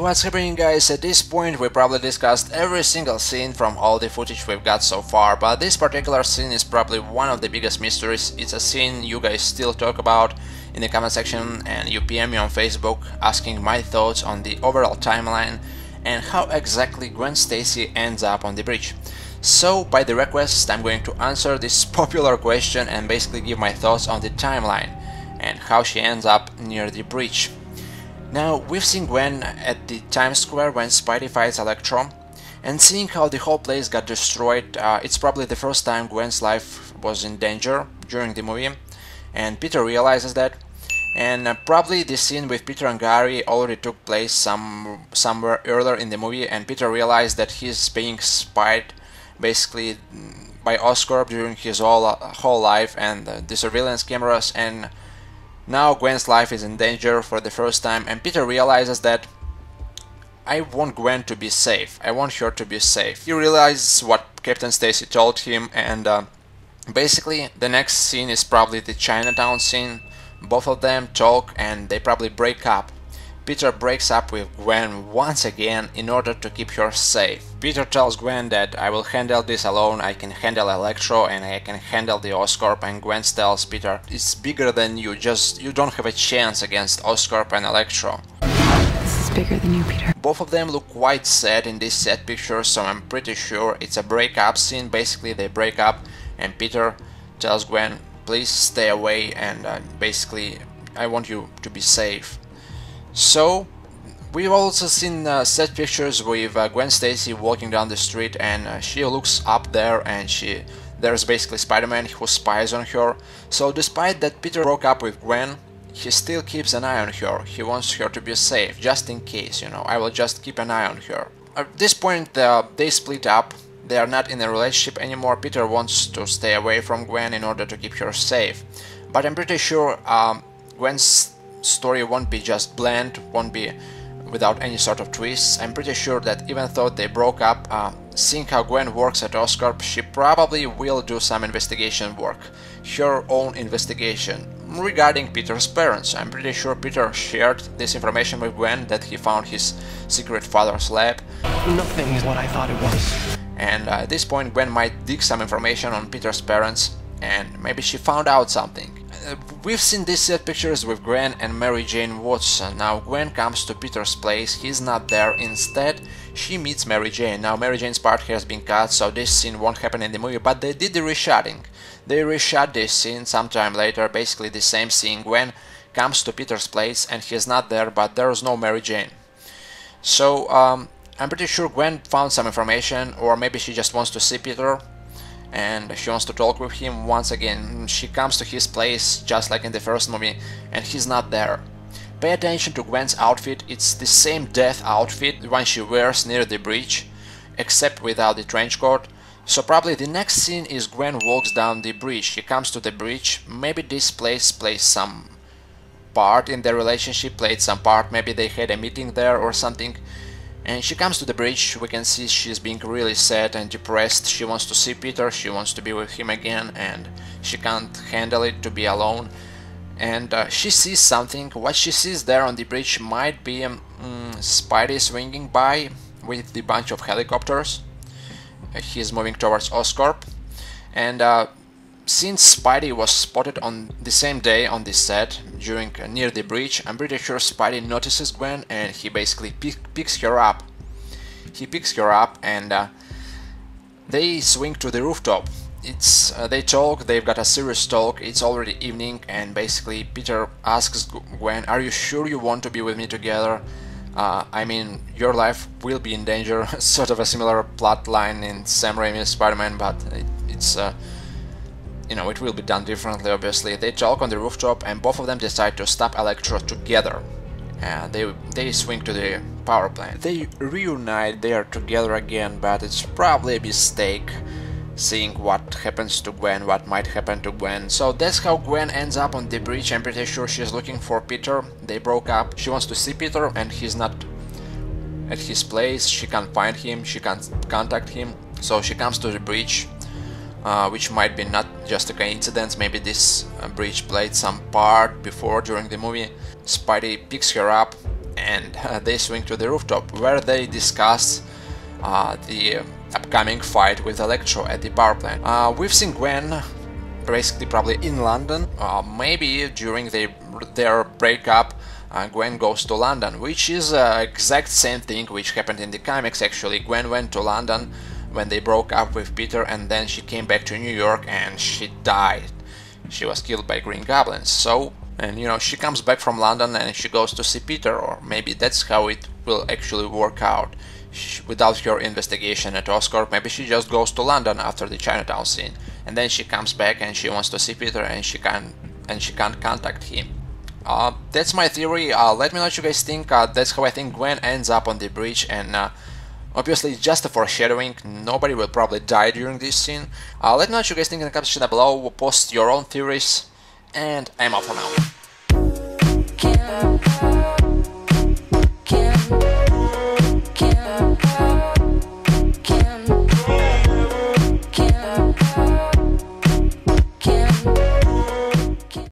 what's happening guys? At this point we probably discussed every single scene from all the footage we've got so far, but this particular scene is probably one of the biggest mysteries. It's a scene you guys still talk about in the comment section and you PM me on Facebook asking my thoughts on the overall timeline and how exactly Gwen Stacy ends up on the bridge. So, by the request, I'm going to answer this popular question and basically give my thoughts on the timeline and how she ends up near the bridge. Now, we've seen Gwen at the Times Square when Spidey fights Electro, and seeing how the whole place got destroyed, uh, it's probably the first time Gwen's life was in danger during the movie, and Peter realizes that. And uh, probably the scene with Peter and Gary already took place some somewhere earlier in the movie, and Peter realized that he's being spied basically by Oscorp during his whole, uh, whole life and uh, the surveillance cameras and now Gwen's life is in danger for the first time and Peter realizes that I want Gwen to be safe. I want her to be safe. He realizes what Captain Stacy told him and uh, basically the next scene is probably the Chinatown scene. Both of them talk and they probably break up. Peter breaks up with Gwen once again in order to keep her safe. Peter tells Gwen that I will handle this alone, I can handle Electro and I can handle the Oscorp and Gwen tells Peter it's bigger than you, just you don't have a chance against Oscorp and Electro. This is bigger than you, Peter. Both of them look quite sad in this set picture, so I'm pretty sure it's a breakup scene. Basically, they break up, and Peter tells Gwen, please stay away, and uh, basically, I want you to be safe. So, we've also seen uh, set pictures with uh, Gwen Stacy walking down the street and uh, she looks up there and she there's basically Spider-Man who spies on her. So despite that Peter broke up with Gwen, he still keeps an eye on her. He wants her to be safe, just in case, you know, I will just keep an eye on her. At this point, they split up. They are not in a relationship anymore. Peter wants to stay away from Gwen in order to keep her safe. But I'm pretty sure um, Gwen's story won't be just bland, won't be without any sort of twists. I'm pretty sure that even though they broke up, uh, seeing how Gwen works at Oscorp, she probably will do some investigation work, her own investigation. Regarding Peter's parents, I'm pretty sure Peter shared this information with Gwen that he found his secret father's lab. Nothing is what I thought it was. And uh, at this point, Gwen might dig some information on Peter's parents, and maybe she found out something. Uh, we've seen these set pictures with Gwen and Mary Jane Watson. Now Gwen comes to Peter's place, he's not there. Instead, she meets Mary Jane. Now Mary Jane's part has been cut, so this scene won't happen in the movie, but they did the reshooting. They reshot this scene sometime later, basically the same scene. Gwen comes to Peter's place and he's not there, but there's no Mary Jane. So um, I'm pretty sure Gwen found some information, or maybe she just wants to see Peter and she wants to talk with him once again. She comes to his place just like in the first movie and he's not there. Pay attention to Gwen's outfit, it's the same death outfit the one she wears near the bridge, except without the trench coat. So probably the next scene is Gwen walks down the bridge, she comes to the bridge, maybe this place plays some part in their relationship, played some part, maybe they had a meeting there or something. And she comes to the bridge, we can see she's being really sad and depressed, she wants to see Peter, she wants to be with him again and she can't handle it to be alone. And uh, she sees something, what she sees there on the bridge might be um, Spidey swinging by with the bunch of helicopters. He's moving towards Oscorp. And uh, since Spidey was spotted on the same day on the set during uh, near the bridge, I'm pretty sure Spidey notices Gwen and he basically pick, picks her up. He picks her up and uh, they swing to the rooftop. It's uh, they talk. They've got a serious talk. It's already evening, and basically Peter asks Gwen, "Are you sure you want to be with me together?" Uh, I mean, your life will be in danger. sort of a similar plot line in Sam Raimi's Spider-Man, but it, it's uh, you know, it will be done differently, obviously. They talk on the rooftop and both of them decide to stop Electro together. And they, they swing to the power plant. They reunite, they are together again, but it's probably a mistake seeing what happens to Gwen, what might happen to Gwen. So that's how Gwen ends up on the bridge. I'm pretty sure she's looking for Peter. They broke up. She wants to see Peter and he's not at his place. She can't find him, she can't contact him. So she comes to the bridge uh, which might be not just a coincidence, maybe this uh, bridge played some part before during the movie. Spidey picks her up and uh, they swing to the rooftop where they discuss uh, the upcoming fight with Electro at the power plant. Uh, we've seen Gwen basically probably in London, maybe during the, their breakup uh, Gwen goes to London, which is uh, exact same thing which happened in the comics actually. Gwen went to London when they broke up with Peter and then she came back to New York and she died. She was killed by Green Goblins. So, and you know, she comes back from London and she goes to see Peter, or maybe that's how it will actually work out. She, without her investigation at Oscorp, maybe she just goes to London after the Chinatown scene, and then she comes back and she wants to see Peter and she can't and she can't contact him. Uh, that's my theory. Uh, let me know what you guys think. Uh, that's how I think Gwen ends up on the bridge, and uh, Obviously just a foreshadowing, nobody will probably die during this scene. Uh, let me know what you guys think in the comment section below, post your own theories, and I'm out for now.